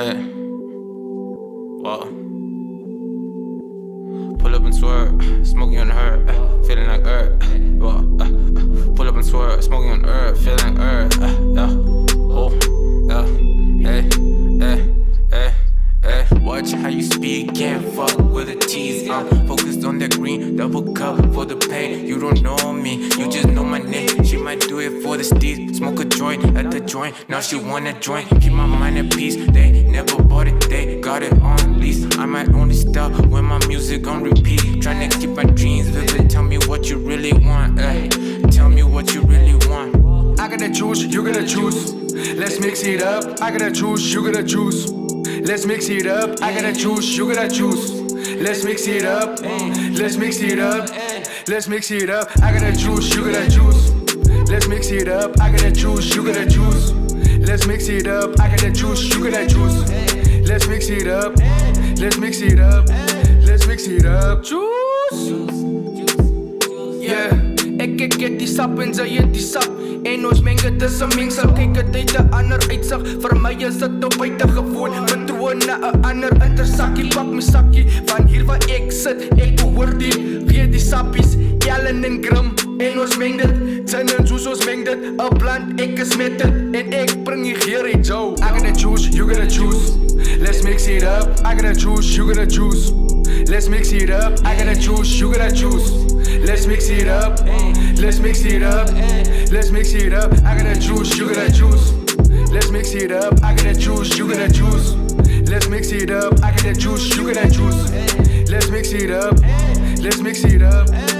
Hey. Wow. Pull up and swerve, smoking on her, uh, feeling like earth. Wow. Uh, uh, pull up and swerve, smoking on earth, feeling like. Uh, yeah. Oh, yeah. Hey, hey, hey, hey. Watch how you speak, can't fuck with a tease. I'm focused on that green double cup for the pain. You don't know me, you just know my name. She might do it for the steez. Smoke a joint at the joint, now she wanna join. Keep my mind at peace. It, they got it on lease. I might only stop when my music on repeat. Tryna keep my dreams vivid. Tell me what you really want. eh. Tell me what you really want. I gotta choose, you gotta choose. Let's mix it up. I gotta choose, you gotta choose. Let's mix it up. I gotta choose, you gotta choose. Let's mix it up. Let's mix it up. Let's mix it up. I gotta choose, you gotta choose. Let's mix it up. I gotta choose, you gotta choose. Let's mix it up. I gotta choose, you gotta choose. Let's mix it up. Let's mix it up. Let's mix it up. Choose. Yeah. Ek ek het die sap en sy het die sap. En ons meng dit is 'n mengsel Kyk het uit 'n ander uitsig Vir my is dit op buitengewoon Patroon na 'n ander intersakkie Pak my sakkie van hier waar ek sit Ek behoor die Gee die sappies. Ellen en Grim En ons meng dit Gin en juice ons meng dit 'n blunt ek is met dit En ek bring die geur uit Joe I gotta I gotta choose, you gotta choose. Let's mix it up. I gotta choose, you gotta choose. Let's mix it up. Let's mix it up. Let's mix it up. I gotta choose, you gotta choose. Let's mix it up. I gotta choose, you gotta choose. Let's mix it up. I gotta choose, you gotta choose. Let's mix it up. Let's mix it up. Let's mix it up.